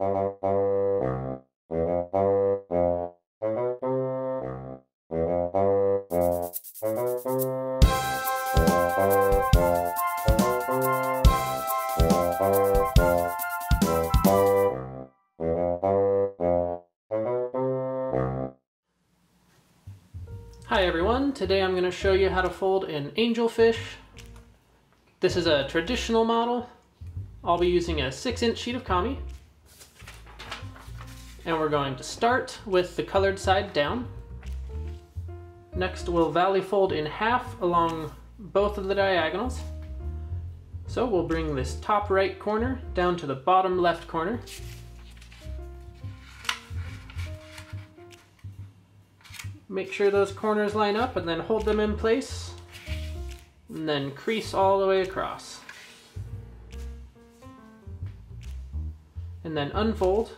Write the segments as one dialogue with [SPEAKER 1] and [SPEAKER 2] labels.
[SPEAKER 1] Hi everyone, today I'm going to show you how to fold an angelfish. This is a traditional model. I'll be using a 6 inch sheet of kami. And we're going to start with the colored side down. Next we'll valley fold in half along both of the diagonals. So we'll bring this top right corner down to the bottom left corner. Make sure those corners line up and then hold them in place. And then crease all the way across. And then unfold.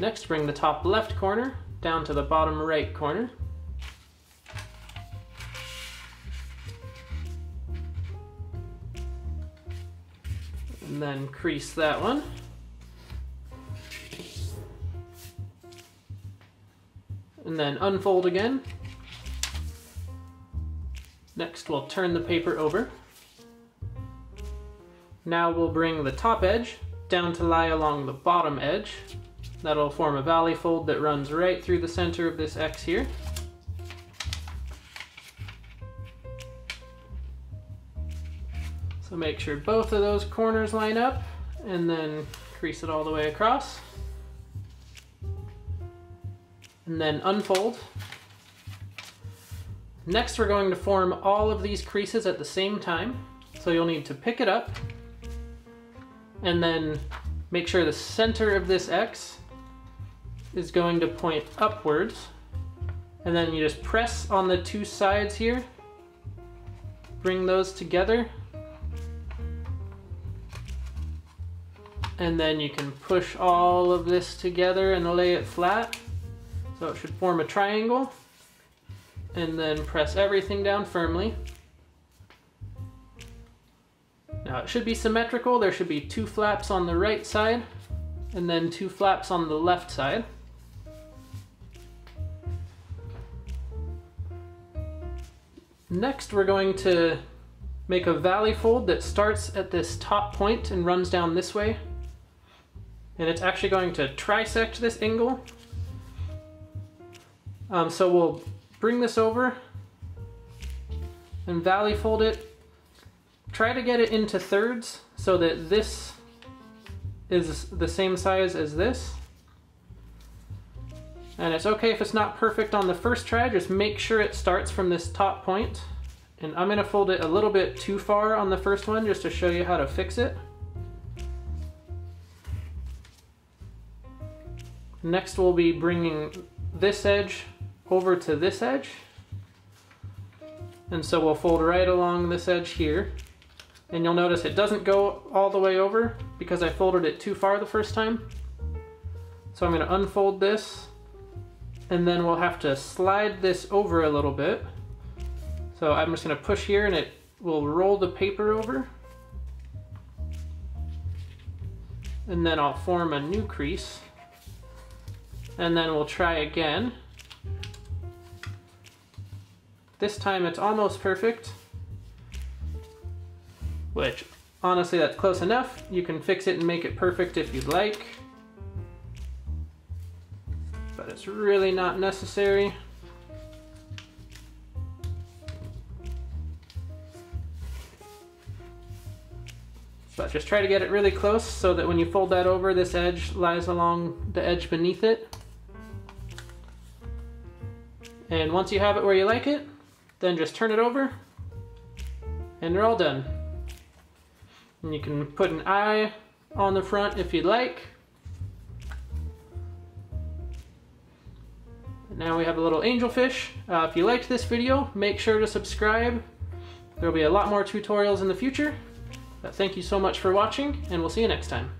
[SPEAKER 1] Next, bring the top left corner down to the bottom right corner. And then crease that one. and then unfold again. Next we'll turn the paper over. Now we'll bring the top edge down to lie along the bottom edge. That'll form a valley fold that runs right through the center of this X here. So make sure both of those corners line up and then crease it all the way across and then unfold. Next we're going to form all of these creases at the same time. So you'll need to pick it up and then make sure the center of this X is going to point upwards. And then you just press on the two sides here, bring those together. And then you can push all of this together and lay it flat. So it should form a triangle and then press everything down firmly. Now it should be symmetrical. There should be two flaps on the right side and then two flaps on the left side. Next we're going to make a valley fold that starts at this top point and runs down this way. And it's actually going to trisect this angle um, so we'll bring this over and valley fold it. Try to get it into thirds so that this is the same size as this. And it's okay if it's not perfect on the first try, just make sure it starts from this top point. And I'm gonna fold it a little bit too far on the first one just to show you how to fix it. Next we'll be bringing this edge over to this edge. And so we'll fold right along this edge here. And you'll notice it doesn't go all the way over because I folded it too far the first time. So I'm gonna unfold this and then we'll have to slide this over a little bit. So I'm just gonna push here and it will roll the paper over. And then I'll form a new crease. And then we'll try again. This time it's almost perfect, which honestly that's close enough. You can fix it and make it perfect if you'd like, but it's really not necessary. But just try to get it really close so that when you fold that over, this edge lies along the edge beneath it. And once you have it where you like it, then just turn it over and they're all done. And you can put an eye on the front if you'd like. Now we have a little angelfish. Uh, if you liked this video, make sure to subscribe. There'll be a lot more tutorials in the future. But thank you so much for watching, and we'll see you next time.